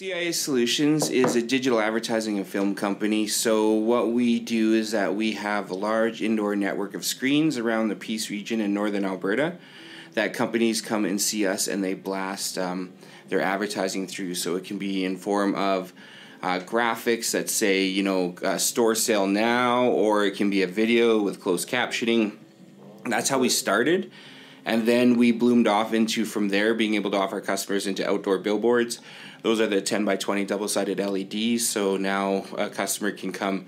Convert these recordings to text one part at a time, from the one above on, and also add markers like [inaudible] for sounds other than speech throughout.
CIA Solutions is a digital advertising and film company. So, what we do is that we have a large indoor network of screens around the Peace region in northern Alberta that companies come and see us and they blast um, their advertising through. So, it can be in form of uh, graphics that say, you know, uh, store sale now, or it can be a video with closed captioning. That's how we started. And then we bloomed off into from there being able to offer customers into outdoor billboards. Those are the 10 by 20 double sided LEDs. So now a customer can come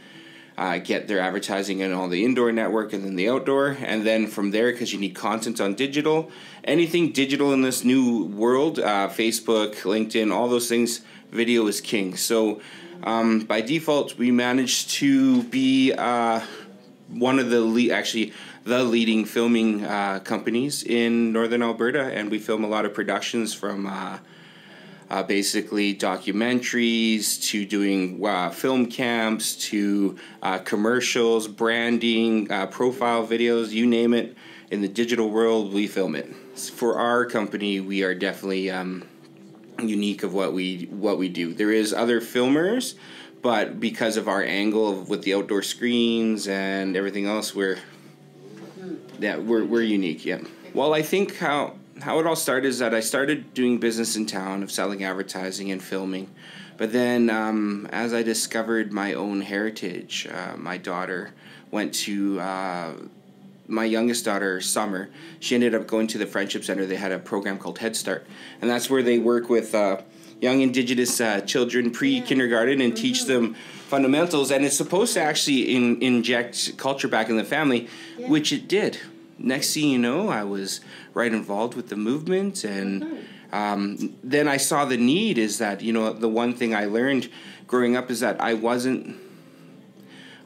uh, get their advertising in all the indoor network and then the outdoor. And then from there, because you need content on digital, anything digital in this new world uh, Facebook, LinkedIn, all those things, video is king. So um, by default, we managed to be uh, one of the actually, the leading filming uh, companies in northern Alberta, and we film a lot of productions from uh, uh, basically documentaries to doing uh, film camps to uh, commercials, branding, uh, profile videos, you name it. In the digital world, we film it. For our company, we are definitely um, unique of what we what we do. There is other filmers, but because of our angle of, with the outdoor screens and everything else, we're yeah, we're we're unique. Yeah. Well, I think how how it all started is that I started doing business in town of selling advertising and filming, but then um, as I discovered my own heritage, uh, my daughter went to. Uh, my youngest daughter, Summer, she ended up going to the Friendship Center. They had a program called Head Start, and that's where they work with uh, young Indigenous uh, children pre kindergarten and teach mm-hmm. them fundamentals. And it's supposed to actually in, inject culture back in the family, yeah. which it did next thing you know, I was right involved with the movement, and mm-hmm. um, then I saw the need. Is that you know the one thing I learned growing up is that I wasn't.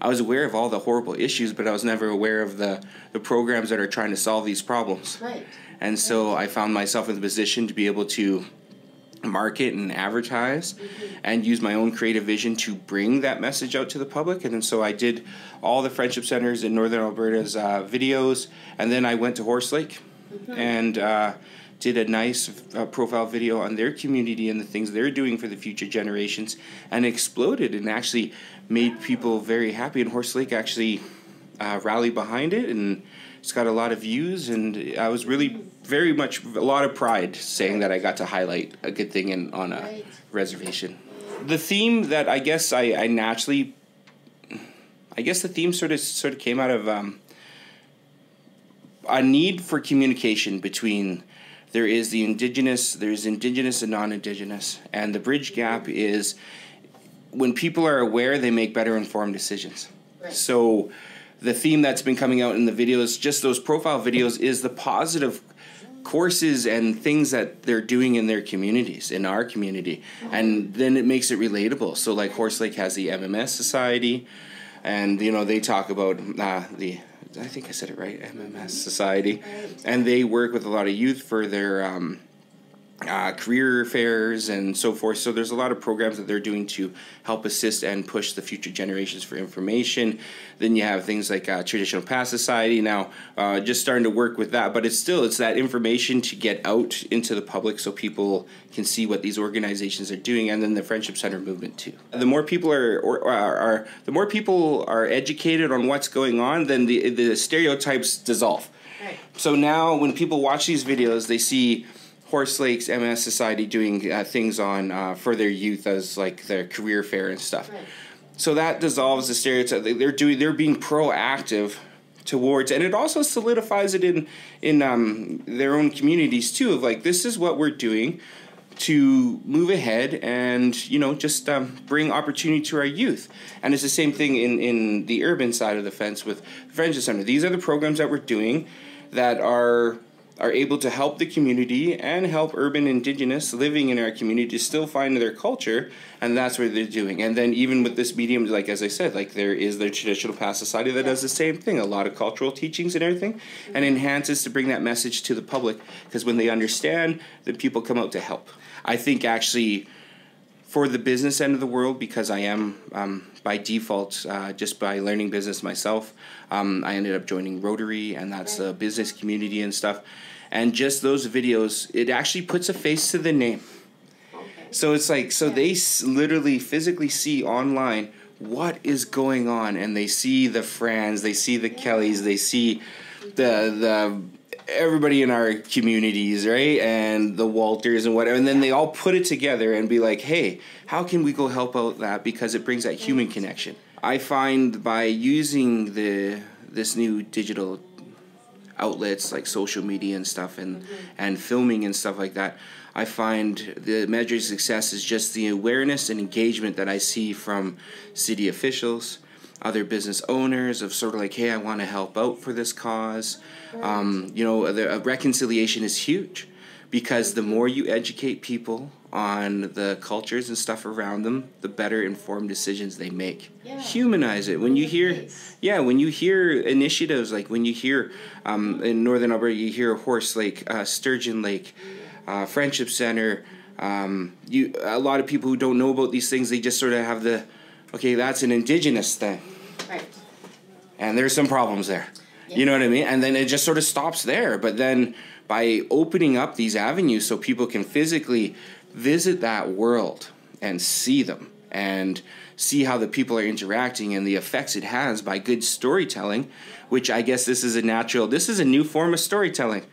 I was aware of all the horrible issues, but I was never aware of the, the programs that are trying to solve these problems. Right. And so I found myself in the position to be able to market and advertise mm-hmm. and use my own creative vision to bring that message out to the public. And so I did all the friendship centers in Northern Alberta's uh, videos, and then I went to Horse Lake mm-hmm. and uh, did a nice uh, profile video on their community and the things they're doing for the future generations, and exploded and actually made people very happy. And Horse Lake actually uh, rallied behind it and it's got a lot of views, and I was really very much a lot of pride saying that I got to highlight a good thing in on a right. reservation. The theme that I guess I, I naturally, I guess the theme sort of sort of came out of um, a need for communication between there is the indigenous, there's indigenous and non-indigenous, and the bridge gap is when people are aware, they make better informed decisions. Right. So the theme that's been coming out in the videos, just those profile videos, is the positive courses and things that they're doing in their communities, in our community. And then it makes it relatable. So, like Horse Lake has the MMS Society, and, you know, they talk about uh, the I think I said it right, MMS Society, and they work with a lot of youth for their um, uh, career fairs and so forth. So there's a lot of programs that they're doing to help assist and push the future generations for information. Then you have things like uh, Traditional Past Society now, uh, just starting to work with that. But it's still it's that information to get out into the public so people can see what these organizations are doing, and then the Friendship Center movement too. The more people are or, are, are the more people are educated on what's going on, then the the stereotypes dissolve. Right. So now when people watch these videos, they see Horse Lakes MS Society doing uh, things on uh, for their youth as like their career fair and stuff. Right. So that dissolves the stereotype. They're doing they're being proactive towards, and it also solidifies it in in um, their own communities too. Of like this is what we're doing to move ahead and you know just um, bring opportunity to our youth and it's the same thing in, in the urban side of the fence with the friendship center these are the programs that we're doing that are are able to help the community and help urban indigenous living in our community to still find their culture and that's what they're doing. And then even with this medium like as i said like there is the traditional past society that does the same thing a lot of cultural teachings and everything mm-hmm. and enhances to bring that message to the public because when they understand then people come out to help. I think actually for the business end of the world because I am um, by default uh, just by learning business myself. Um, I ended up joining Rotary, and that's a business community and stuff. And just those videos, it actually puts a face to the name. So it's like so they s- literally physically see online what is going on, and they see the Frans, they see the Kellys, they see the the everybody in our communities, right, and the Walters and whatever, and then they all put it together and be like, hey, how can we go help out that? Because it brings that human connection. I find by using the this new digital outlets like social media and stuff and and filming and stuff like that i find the measure of success is just the awareness and engagement that i see from city officials other business owners of sort of like hey i want to help out for this cause um, you know the uh, reconciliation is huge because the more you educate people on the cultures and stuff around them, the better informed decisions they make. Yeah. Humanize it. When you hear, yeah, when you hear initiatives like when you hear um, in Northern Alberta, you hear a Horse Lake, uh, Sturgeon Lake, uh, Friendship Center. Um, you a lot of people who don't know about these things, they just sort of have the, okay, that's an indigenous thing Right. and there's some problems there. Yeah. You know what I mean? And then it just sort of stops there. But then by opening up these avenues so people can physically visit that world and see them and see how the people are interacting and the effects it has by good storytelling, which I guess this is a natural, this is a new form of storytelling.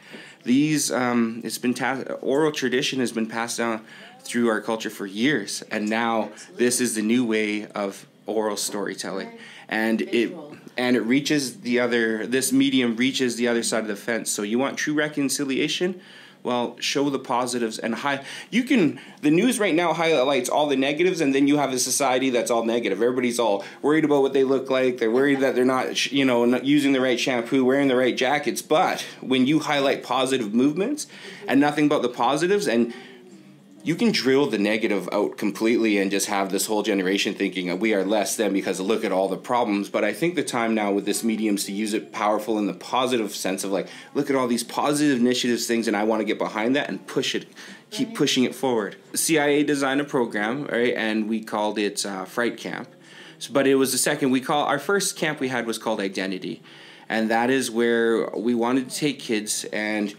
These, um, it's been, ta- oral tradition has been passed down through our culture for years. And now this is the new way of oral storytelling. And it, and it reaches the other this medium reaches the other side of the fence so you want true reconciliation well show the positives and high you can the news right now highlights all the negatives and then you have a society that's all negative. Everybody's all worried about what they look like. They're worried that they're not you know not using the right shampoo wearing the right jackets. But when you highlight positive movements and nothing but the positives and you can drill the negative out completely and just have this whole generation thinking we are less than because look at all the problems. But I think the time now with this medium is to use it powerful in the positive sense of like, look at all these positive initiatives, things, and I want to get behind that and push it, keep pushing it forward. CIA designed a program, right, and we called it uh, Fright Camp. So, but it was the second we call our first camp we had was called Identity, and that is where we wanted to take kids and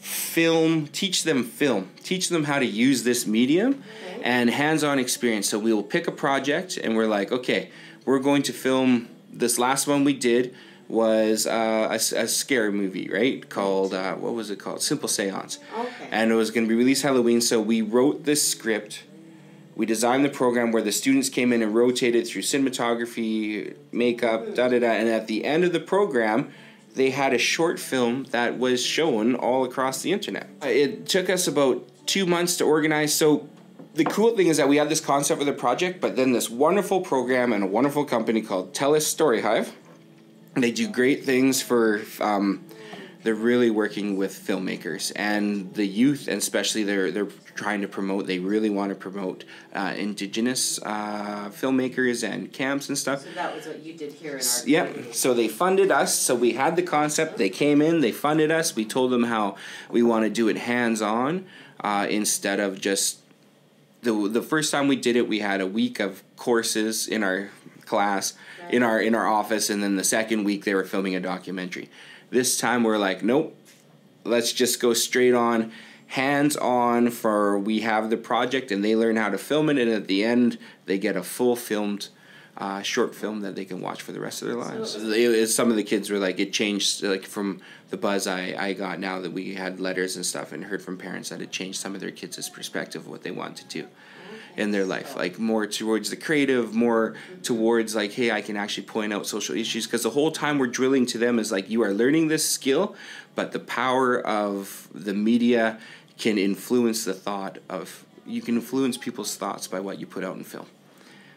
film teach them film. Teach them how to use this medium and hands-on experience. So we will pick a project and we're like okay we're going to film this last one we did was uh, a, a scary movie right? Called uh, what was it called? Simple seance. Okay. and it was going to be released halloween so we wrote this script. We designed the program where the students came in and rotated through cinematography, makeup, da da da, and at the end of the program, they had a short film that was shown all across the internet. It took us about two months to organize. So the cool thing is that we had this concept for the project, but then this wonderful program and a wonderful company called Telus Story Hive. They do great things for. Um, they're really working with filmmakers and the youth, and especially they're they're trying to promote. They really want to promote uh, indigenous uh, filmmakers and camps and stuff. So that was what you did here in our. Yep. So they funded us. So we had the concept. They came in. They funded us. We told them how we want to do it hands on uh, instead of just the the first time we did it. We had a week of courses in our class in our in our office, and then the second week they were filming a documentary. This time we're like, nope. Let's just go straight on hands on for we have the project and they learn how to film it and at the end they get a full filmed uh, short film that they can watch for the rest of their lives. So- It- it- some of the kids were like, it changed like from the buzz I, I got now that we had letters and stuff and heard from parents that it changed some of their kids' perspective of what they wanted to do in their life like more towards the creative more towards like hey i can actually point out social issues because the whole time we're drilling to them is like you are learning this skill but the power of the media can influence the thought of you can influence people's thoughts by what you put out in film.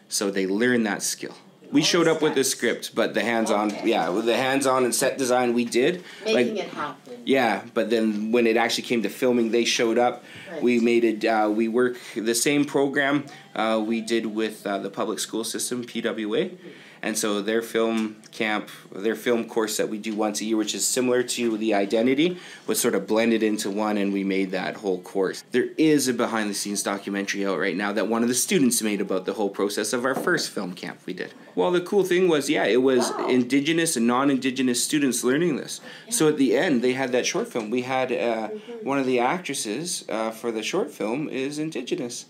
So they learn that skill we showed up with the script but the hands-on Okay. yeah with the hands-on and set design we did Making like it happen. yeah, but then when it actually came to filming, they showed up. Right. We made it. Uh, we work the same program uh, we did with uh, the public school system, PWA, and so their film camp, their film course that we do once a year, which is similar to the Identity, was sort of blended into one, and we made that whole course. There is a behind the scenes documentary out right now that one of the students made about the whole process of our first film camp we did. Well, the cool thing was, yeah, it was Wow. indigenous and non-indigenous students learning this. So at the end, they had that short film. We had uh, one of the actresses uh, for the short film is indigenous,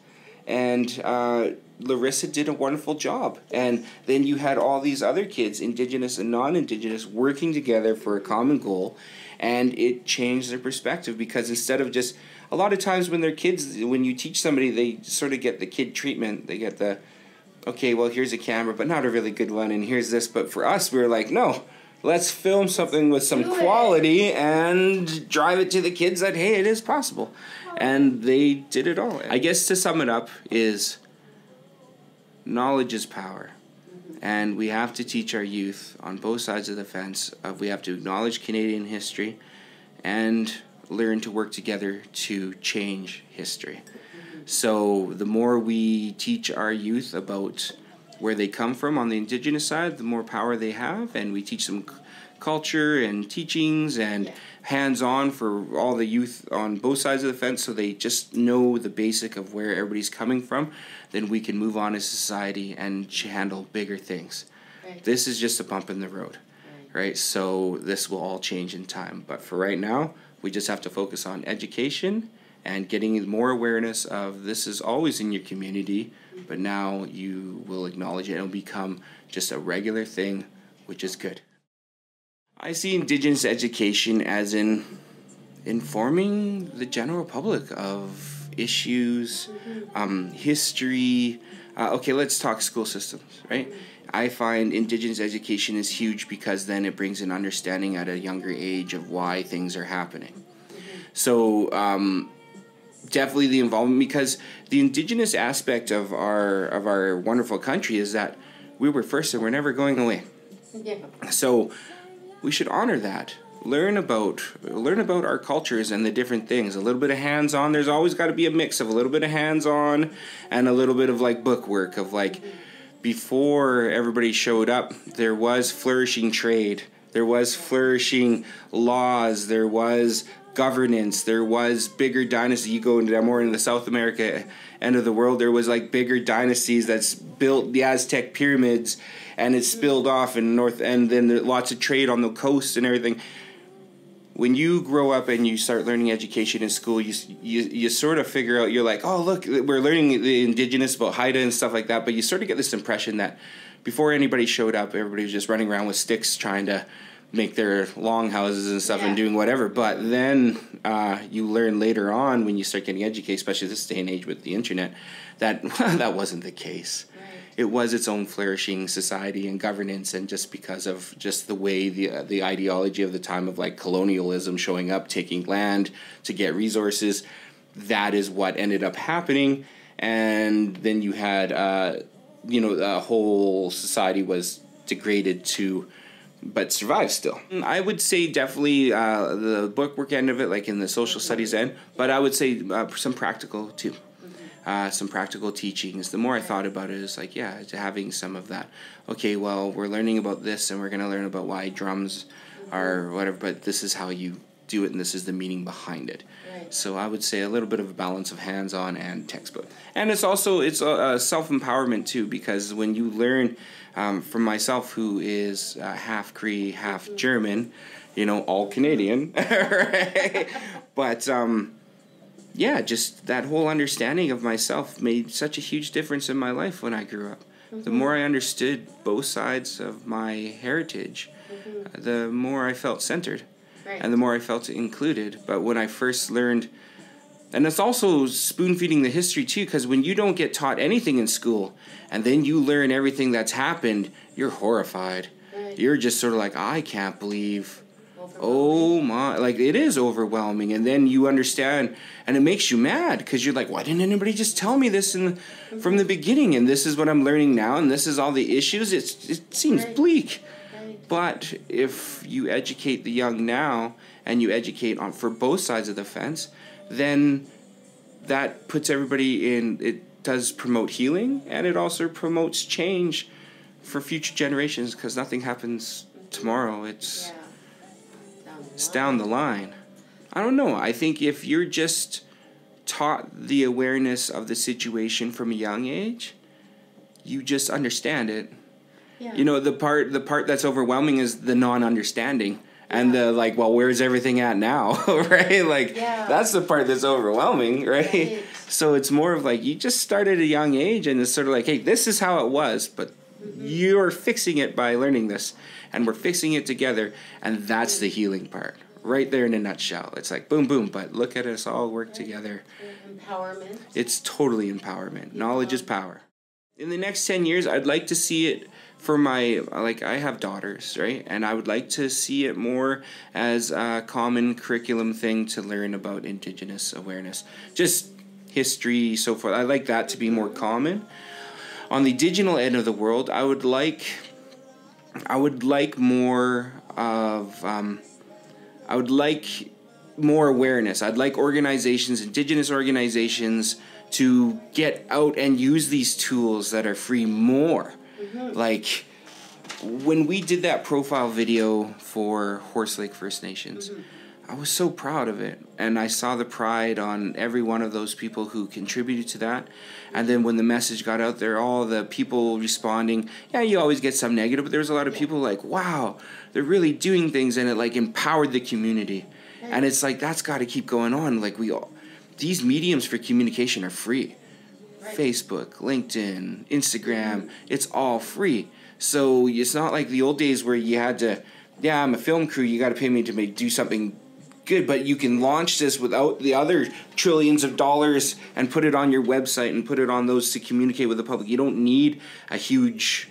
and uh, Larissa did a wonderful job. And then you had all these other kids, Indigenous and non Indigenous, working together for a common goal. And it changed their perspective because instead of just a lot of times when they're kids, when you teach somebody, they sort of get the kid treatment. They get the, okay, well, here's a camera, but not a really good one, and here's this. But for us, we were like, no, let's film something with some quality and drive it to the kids that, hey, it is possible. And they did it all. I guess to sum it up is knowledge is power. And we have to teach our youth on both sides of the fence of we have to acknowledge Canadian history and learn to work together to change history. So the more we teach our youth about where they come from on the indigenous side, the more power they have, and we teach them culture and teachings and hands-on for all the youth on both sides of the fence, so they just know the basic of where everybody's coming from. Then we can move on as society and handle bigger things. Right. This is just a bump in the road, right. right? So this will all change in time, but for right now we just have to focus on education and getting more awareness of this is always in your community, but now you will acknowledge it and it'll become just a regular thing, which is good. I see Indigenous education as in informing the general public of issues, um, history. Uh, okay, let's talk school systems, right? I find Indigenous education is huge because then it brings an understanding at a younger age of why things are happening. So, um, definitely the involvement because the indigenous aspect of our of our wonderful country is that we were first and we're never going away. Yeah. So we should honor that. Learn about learn about our cultures and the different things. A little bit of hands on. There's always got to be a mix of a little bit of hands on and a little bit of like book work of like before everybody showed up, there was flourishing trade, there was flourishing laws, there was governance, there was bigger dynasty. You go into more in the South America end of the world, there was like bigger dynasties that's built the Aztec pyramids, and it spilled off in North, and then there, lots of trade on the coast and everything when you grow up and you start learning education in school, you, you you sort of figure out you're like, oh look, we're learning the indigenous about Haida and stuff like that. But you sort of get this impression that before anybody showed up, everybody was just running around with sticks trying to make their long houses and stuff yeah. and doing whatever. But then uh, you learn later on when you start getting educated, especially this day and age with the internet, that [laughs] that wasn't the case it was its own flourishing society and governance, and just because of just the way the uh, the ideology of the time of like colonialism showing up, taking land to get resources, that is what ended up happening, and then you had uh, you know the whole society was degraded to but survive still. I would say definitely uh, the book work end of it, like in the social studies end, but I would say uh, some practical too uh, some practical teachings, the more I thought about it, it's like, yeah, having some of that. Okay, well, we're learning about this and we're going to learn about why drums are whatever, but this is how you do it and this is the meaning behind it. Right. So I would say a little bit of a balance of hands-on and textbook. And it's also, it's a, a self-empowerment too, because when you learn um, from myself, who is uh, half Cree, half mm-hmm. German, you know, all Canadian, [laughs] right? [laughs] but, um, yeah, just that whole understanding of myself made such a huge difference in my life when I grew up. Mm-hmm. The more I understood both sides of my heritage, mm-hmm. the more I felt centered. Right. And the more I felt included. But when I first learned, and it's also spoon feeding the history too, because when you don't get taught anything in school and then you learn everything that's happened, you're horrified. Right. You're just sort of like, I can't believe oh my like it is overwhelming and then you understand and it makes you mad because you're like why didn't anybody just tell me this in, from the beginning and this is what i'm learning now and this is all the issues it's, it seems right. bleak right. but if you educate the young now and you educate on for both sides of the fence then that puts everybody in it does promote healing and it also promotes change for future generations because nothing happens tomorrow it's yeah it's down the line. I don't know. I think if you're just taught the awareness of the situation from a young age, you just understand it. Yeah. You know, the part the part that's overwhelming is the non-understanding and the like well where's everything at now [laughs] right like yeah. that's the part that's overwhelming right, right. So it's more of like you just start at a young age and it's sort of like, hey, this is how it was, but. You're fixing it by learning this. And we're fixing it together. And that's the healing part. Right there in a nutshell. It's like boom, boom, but look at us all work together. Empowerment. It's totally empowerment. Knowledge is power. In the next 10 years, I'd like to see it for my like I have daughters, right? And I would like to see it more as a common curriculum thing to learn about indigenous awareness. Just history, so forth. I like that to be more common. On the digital end of the world, I would like I would like more of um, I would like more awareness. I'd like organizations, indigenous organizations, to get out and use these tools that are free more Mm-hmm. Like when we did that profile video for Horse Lake First Nations, mm-hmm. I was so proud of it. And I saw the pride on every one of those people who contributed to that. And then when the message got out there, all the people responding, yeah, you always get some negative, but there's a lot of people like, wow, they're really doing things and it like empowered the community. And it's like, that's got to keep going on. Like, we all, these mediums for communication are free. Facebook, LinkedIn, Instagram, mm-hmm. it's all free. So it's not like the old days where you had to, yeah, I'm a film crew, you got to pay me to make do something good, but you can launch this without the other trillions of dollars and put it on your website and put it on those to communicate with the public. You don't need a huge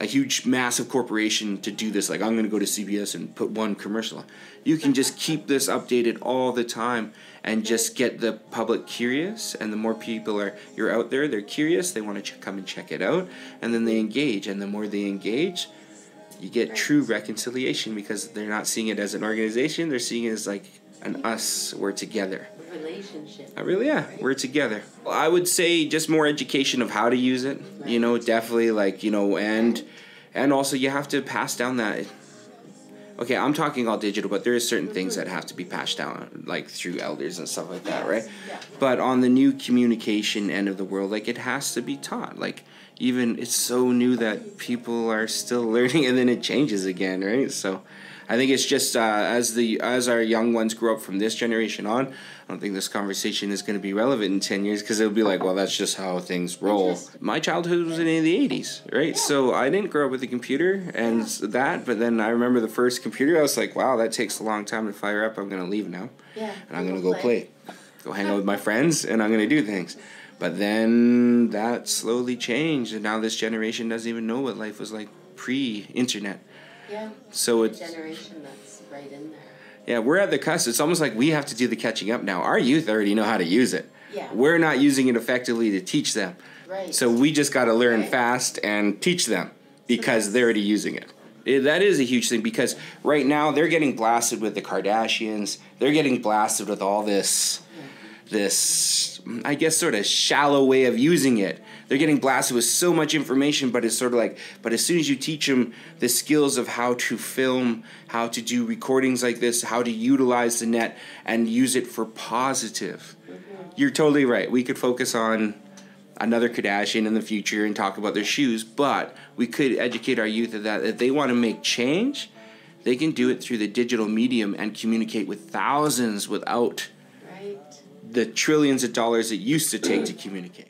a huge massive corporation to do this like i'm going to go to cbs and put one commercial you can just keep this updated all the time and just get the public curious and the more people are you're out there they're curious they want to ch- come and check it out and then they engage and the more they engage you get true reconciliation because they're not seeing it as an organization they're seeing it as like an us we're together relationship. I really, yeah, we're together. I would say just more education of how to use it. You know, definitely like you know, and and also you have to pass down that. Okay, I'm talking all digital, but there is certain things that mm-hmm. have to be passed down, like through elders and stuff like that, right? But on the new communication end of the world, like it has to be taught. Like even it's so new that people are still [laughs] learning, and then it changes again, right? So I think it's just uh, as the as our young ones grow up from this generation on, I don't think this conversation is going to be relevant in ten years because it'll be like, well, that's just how things roll. My childhood was in the '80s, right? So I didn't grow up with a computer and that, but then I remember the first computer. I was like, wow, that takes a long time to fire up. I'm going to leave now, yeah, and I'm going to go play. play, go hang out with my friends, and I'm going to do things. But then that slowly changed, and now this generation doesn't even know what life was like pre-internet yeah. So it's generation that's right in there. Yeah, we're at the cusp. It's almost like we have to do the catching up now. Our youth already know how to use it. Yeah. We're not using it effectively to teach them. Right. So we just got to learn right. fast and teach them because so they're already using it. it. That is a huge thing because right now they're getting blasted with the Kardashians. They're getting blasted with all this. This I guess sort of shallow way of using it they're getting blasted with so much information, but it's sort of like, but as soon as you teach them the skills of how to film, how to do recordings like this, how to utilize the net and use it for positive, you're totally right. We could focus on another Kardashian in the future and talk about their shoes, but we could educate our youth of that if they want to make change, they can do it through the digital medium and communicate with thousands without. The trillions of dollars it used to take to communicate.